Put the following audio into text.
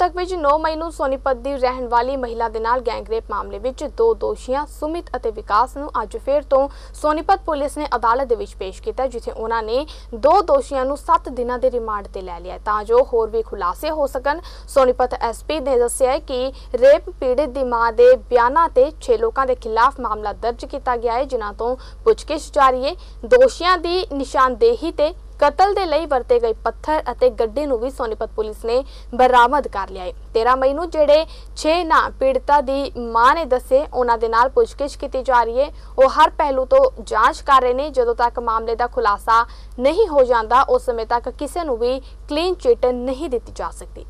ਰੋਹਤਕ ਵਿੱਚ 9 ਮਈ ਨੂੰ ਸੋਨੀਪਤ ਦੀ ਰਹਿਣ ਵਾਲੀ ਮਹਿਲਾ ਦੇ ਨਾਲ ਗੈਂਗਰੇਪ ਮਾਮਲੇ ਵਿੱਚ ਦੋ ਦੋਸ਼ੀਆਂ, ਸੁਮਿਤ ਅਤੇ ਵਿਕਾਸ ਨੂੰ ਅੱਜ ਫੇਰ ਤੋਂ ਸੋਨੀਪਤ ਪੁਲਿਸ ਨੇ ਅਦਾਲਤ ਦੇ ਵਿੱਚ ਪੇਸ਼ ਕੀਤਾ, ਜਿੱਥੇ ਉਹਨਾਂ ਨੇ ਦੋ ਦੋਸ਼ੀਆਂ ਨੂੰ 7 ਦਿਨਾਂ ਦੇ ਰਿਮਾਂਡ ਤੇ ਲੈ ਲਿਆ ਤਾਂ ਜੋ ਹੋਰ ਵੀ ਖੁਲਾਸੇ ਹੋ ਸਕਣ, ਸੋਨੀਪਤ ਐਸਪੀ ਨੇ ਦੱਸਿਆ ਕਿ ਰੇਪ ਪੀੜਿਤ ਦੀ ਮਾਂ ਦੇ ਬਿਆਨਾਂ ਤੇ 6 ਲੋਕਾਂ ਦੇ ਖਿਲਾਫ ਮਾਮਲਾ ਦਰਜ ਕੀਤਾ ਗਿਆ ਹੈ, ਜਿਨ੍ਹਾਂ ਤੋਂ ਪੁੱਛਗਿੱਛ ਜਾਰੀ ਹੈ। ਦੋਸ਼ੀਆਂ ਦੀ ਨਿਸ਼ਾਨਦੇਹੀ ਤੇ ਕਤਲ ਦੇ ਲਈ ਵਰਤੇ ਗਏ ਪੱਥਰ ਅਤੇ ਗੱਡੇ ਨੂੰ ਵੀ ਸੋਨੀਪਤ ਪੁਲਿਸ ਨੇ ਬਰਾਮਦ ਕਰ ਲਿਆ ਹੈ। 13 ਮਈ ਨੂੰ ਜਿਹੜੇ 6 ਨਾਂ ਪੀੜਤਾ ਦੀ ਮਾਂ ਨੇ ਦੱਸੇ, ਉਹਨਾਂ ਦੇ ਨਾਲ ਪੁੱਛਗਿੱਛ ਕੀਤੀ ਜਾ ਰਹੀ ਹੈ। ਉਹ ਹਰ ਪਹਿਲੂ ਤੋਂ ਜਾਂਚ ਕਰ ਰਹੇ ਨੇ। ਜਦੋਂ ਤੱਕ ਮਾਮਲੇ ਦਾ ਖੁਲਾਸਾ ਨਹੀਂ ਹੋ ਜਾਂਦਾ, ਉਸ ਸਮੇਂ ਤੱਕ ਕਿਸੇ ਨੂੰ ਵੀ ਕਲੀਨ ਚਿੱਟ ਨਹੀਂ ਦਿੱਤੀ ਜਾ ਸਕਦੀ।